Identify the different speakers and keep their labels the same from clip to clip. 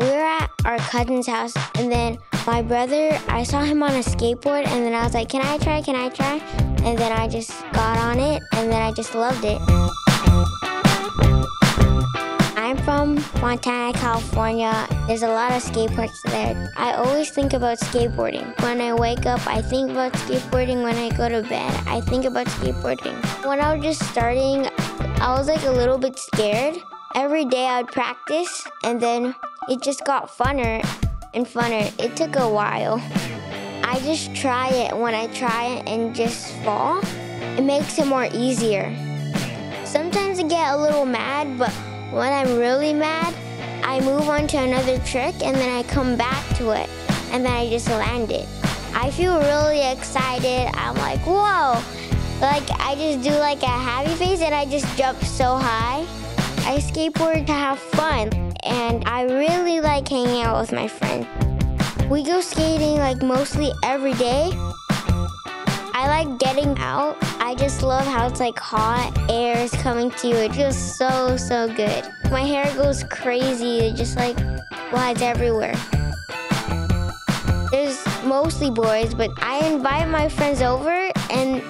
Speaker 1: We were at our cousin's house, and then my brother, I saw him on a skateboard, and then I was like, Can I try? Can I try? And then I just got on it, and then I just loved it. I'm from Montana, California. There's a lot of skate parks there. I always think about skateboarding. When I wake up, I think about skateboarding. When I go to bed, I think about skateboarding. When I was just starting, I was like a little bit scared. Every day I'd practice, and then it just got funner and funner. It took a while. I just try it. When I try it and just fall, it makes it more easier. Sometimes I get a little mad, but when I'm really mad, I move on to another trick and then I come back to it and then I just land it. I feel really excited. I'm like, whoa. Like I just do like a happy face and I just jump so high. I skateboard to have fun and I really like hanging out with my friends. We go skating like mostly every day. I like getting out. I just love how it's like hot air is coming to you. It feels so, so good. My hair goes crazy. It just like flies everywhere. There's mostly boys, but I invite my friends over and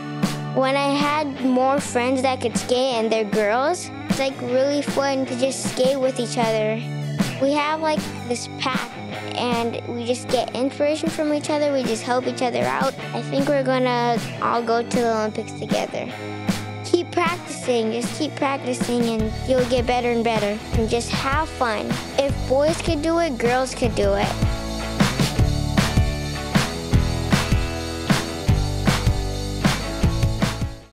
Speaker 1: when I had more friends that could skate and they're girls, like really fun to just skate with each other. We have like this pack and we just get inspiration from each other. We just help each other out. I think we're gonna all go to the Olympics together. Keep practicing, just keep practicing, and you'll get better and better. And just have fun. If boys could do it, girls could do it.